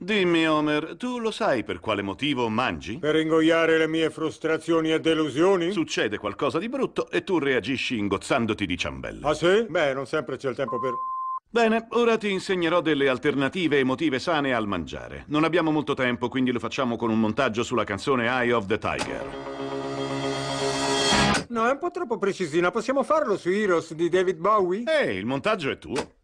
Dimmi, Homer, tu lo sai per quale motivo mangi? Per ingoiare le mie frustrazioni e delusioni? Succede qualcosa di brutto e tu reagisci ingozzandoti di ciambelle. Ah sì? Beh, non sempre c'è il tempo per... Bene, ora ti insegnerò delle alternative emotive sane al mangiare. Non abbiamo molto tempo, quindi lo facciamo con un montaggio sulla canzone Eye of the Tiger. No, è un po' troppo precisina. Possiamo farlo su Heroes di David Bowie? Ehi, il montaggio è tuo.